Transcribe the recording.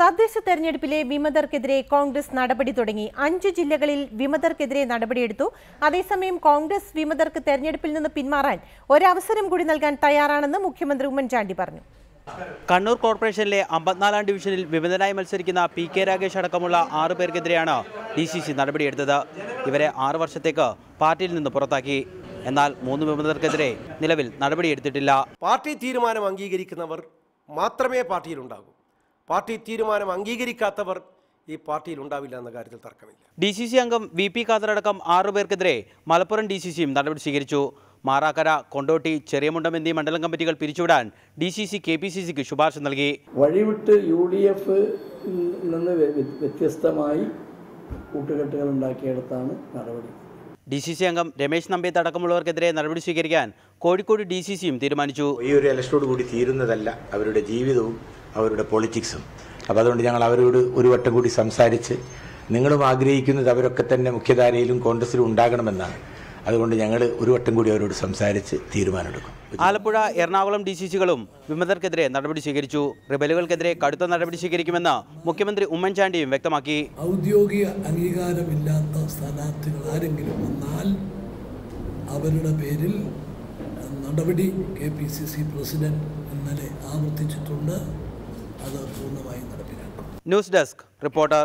തദ്ദേശ തെരഞ്ഞെടുപ്പിലെ വിമതർക്കെതിരെ കോൺഗ്രസ് നടപടി തുടങ്ങി. അഞ്ചു ജില്ലകളിൽ വിമതർക്കെതിരെ നടപടിയെടുത്തു. അതേസമയം കോൺഗ്രസ് വിമതർക്ക് തെരഞ്ഞെടുപ്പിൽ നിന്ന് പിന്മാറാൻ ഒരവസരം കൂടി നൽകാൻ തയ്യാറാണെന്ന് മുഖ്യമന്ത്രി ഉമ്മൻചാണ്ടി പറഞ്ഞു. കണ്ണൂർ കോർപ്പറേഷനിലെ അമ്പത്തിനാലാം ഡിവിഷനിൽ വിമതനായി മത്സരിക്കുന്ന പി കെ രാഗേഷ് അടക്കമുള്ള ആറു പേർക്കെതിരെയാണ് ഡി സി സി നടപടിയെടുത്തത്. ഇവരെ ആറു വർഷത്തേക്ക് പാർട്ടിയിൽ നിന്ന് പുറത്താക്കി. എന്നാൽ മൂന്ന് വിമതർക്കെതിരെ നിലവിൽ നടപടിയെടുത്തിട്ടില്ല. പാർട്ടി തീരുമാനം അംഗീകരിക്കുന്നവർ മാത്രമേ പാർട്ടിയിലുണ്ടാകൂ. പാർട്ടി തീരുമാനം അംഗീകരിക്കാത്തവർ ഈ പാർട്ടിയിൽ ഉണ്ടാവില്ല എന്ന കാര്യത്തിൽ തർക്കമില്ല. ഡി സി സി അംഗം വി പി ഖാദറടക്കം അടക്കം ആറുപേർക്കെതിരെ മലപ്പുറം ഡി സി സിയും നടപടി സ്വീകരിച്ചു. മാറാക്കര കൊണ്ടോട്ടി ചെറിയമുണ്ടം എന്നീ മണ്ഡലം കമ്മിറ്റികൾ പിരിച്ചുവിടാൻ D C C K P C സിക്ക് ശുപാർശ നൽകി. വഴിവിട്ട് യു ഡി എഫ് നിന്ന് വ്യ- വ്യ- വ്യത്യസ്തമായി കൂട്ടുകെട്ടുകൾ ഉണ്ടാക്കിയെടുത്താണ് നടപടി. ഡി സി സി അംഗം രമേശ് നമ്പേത്ത് അടക്കമുള്ളവർക്കെതിരെ നടപടി സ്വീകരിക്കാൻ കോഴിക്കോട് ഡി സി സിയും തീരുമാനിച്ചു. ഈ ഒരു ഇലക്ഷനോട് കൂടി തീരുന്നതല്ല അവരുടെ ജീവിതവും അവരുടെ പൊളിറ്റിക്സും. അപ്പോൾ അതുകൊണ്ട് ഞങ്ങൾ അവരോട് ഒരു വട്ടം കൂടി സംസാരിച്ച് നിങ്ങളും ആഗ്രഹിക്കുന്നത് അവരൊക്കെ തന്നെ മുഖ്യധാരയിലും കോൺഗ്രസിലും ഉണ്ടാകണമെന്നാണ്. അതുകൊണ്ട് ഞങ്ങൾ ഒരു വട്ടം കൂടി അവരോട് സംസാരിച്ച് തീരുമാനമെടുക്കും. ആലപ്പുഴ എറണാകുളം ഡി സി സികളും വിമതർക്കെതിരെ നടപടി സ്വീകരിച്ചു. റിബലുകൾക്കെതിരെ കടുത്ത നടപടി സ്വീകരിക്കുമെന്ന് മുഖ്യമന്ത്രി ഉമ്മൻചാണ്ടിയും വ്യക്തമാക്കി. ഔദ്യോഗിക അംഗീകാരമില്ലാത്ത സ്ഥാനാർത്ഥികൾ ആരെങ്കിലും വന്നാൽ അവരുടെ പേരിൽ നടപടി K P C C president ഇന്നലെ ആവർത്തിച്ചിട്ടുണ്ട്. അത് പൂർണമായും നടപ്പിലാക്കും. News desk reporter